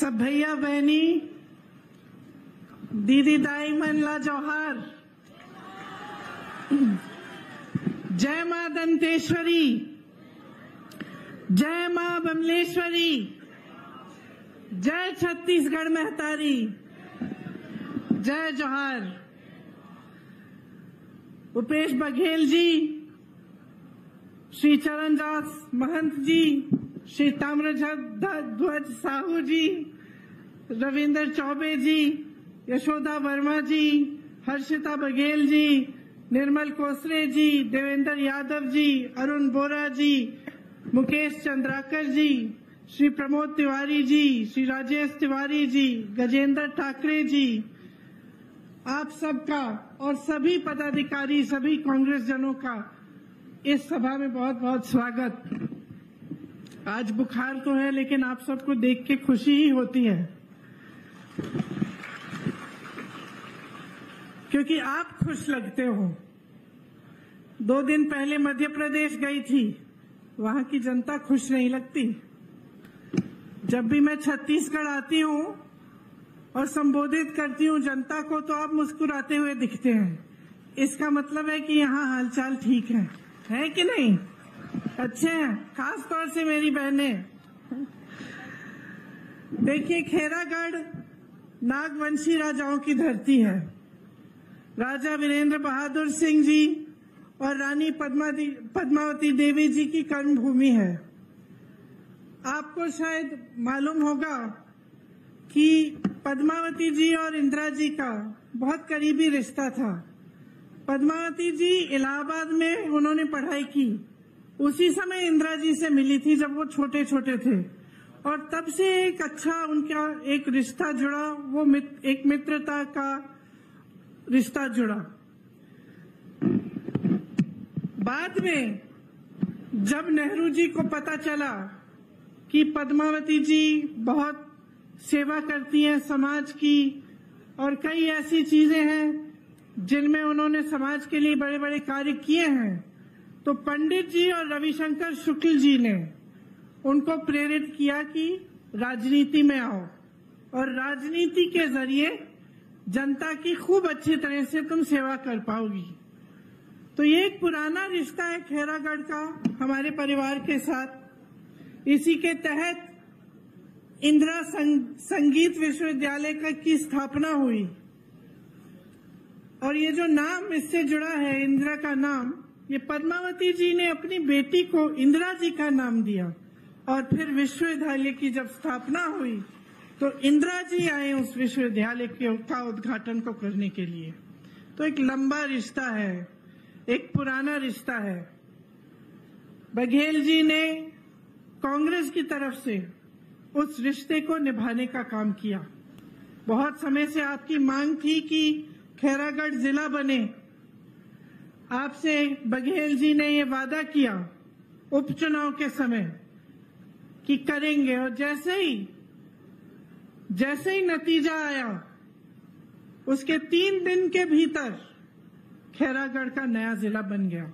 सब भैया बहनी, दीदी दाई मनला जौहार। जय माँ दंतेश्वरी। जय माँ बमलेश्वरी। जय छत्तीसगढ़ महतारी। जय जौहार। उपेश बघेल जी, श्री चरणदास महंत जी। श्री ताम्रध्वज साहू जी, रविंदर चौबे जी, यशोदा वर्मा जी, हर्षिता बघेल जी, निर्मल कोसरे जी, देवेंद्र यादव जी, अरुण बोरा जी, मुकेश चंद्राकर जी, श्री प्रमोद तिवारी जी, श्री राजेश तिवारी जी, गजेंद्र ठाकरे जी, आप सबका और सभी पदाधिकारी, सभी कांग्रेस जनों का इस सभा में बहुत बहुत स्वागत। आज बुखार तो है, लेकिन आप सबको देख के खुशी ही होती है। क्योंकि आप खुश लगते हो। दो दिन पहले मध्य प्रदेश गई थी, वहाँ की जनता खुश नहीं लगती। जब भी मैं छत्तीसगढ़ आती हूँ और संबोधित करती हूँ जनता को तो आप मुस्कुराते हुए दिखते हैं। इसका मतलब है कि यहाँ हालचाल ठीक है। है कि नहीं? अच्छे हैं। खास तौर से मेरी बहनें। देखिए, खेरागढ़ नागवंशी राजाओं की धरती है। राजा वीरेंद्र बहादुर सिंह जी और रानी पद्मावती देवी जी की कर्म भूमि है। आपको शायद मालूम होगा कि पद्मावती जी और इंदिरा जी का बहुत करीबी रिश्ता था। पद्मावती जी इलाहाबाद में उन्होंने पढ़ाई की। उसी समय इंदिरा जी से मिली थी जब वो छोटे छोटे थे। और तब से एक अच्छा उनका एक रिश्ता जुड़ा वो मित, एक मित्रता का रिश्ता जुड़ा। बाद में जब नेहरू जी को पता चला कि पद्मावती जी बहुत सेवा करती हैं समाज की और कई ऐसी चीज़ें हैं जिनमें उन्होंने समाज के लिए बड़े बड़े कार्य किए हैं तो पंडित जी और रविशंकर शुक्ल जी ने उनको प्रेरित किया कि राजनीति में आओ। और राजनीति के ज़रिए जनता की खूब अच्छी तरह से तुम सेवा कर पाओगी। तो ये एक पुराना रिश्ता है खेरागढ़ का हमारे परिवार के साथ। इसी के तहत इंदिरा संग, संगीत विश्वविद्यालय का की स्थापना हुई। और ये जो नाम इससे जुड़ा है इंदिरा का नाम ये पद्मावती जी ने अपनी बेटी को इंदिरा जी का नाम दिया और फिर विश्वविद्यालय की जब स्थापना हुई तो इंदिरा जी आए उस विश्वविद्यालय का उद्घाटन को करने के लिए। तो एक लंबा रिश्ता है, एक पुराना रिश्ता है। बघेल जी ने कांग्रेस की तरफ़ से उस रिश्ते को निभाने का काम किया। बहुत समय से आपकी मांग थी कि खैरागढ़ जिला बने आपसे बघेल जी ने ये वादा किया उपचुनाव के समय कि करेंगे और जैसे ही जैसे ही नतीजा आया, उसके तीन दिन के भीतर खैरागढ़ का नया जिला बन गया।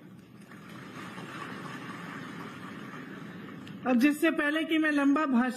अब जिससे पहले कि मैं लंबा भाषण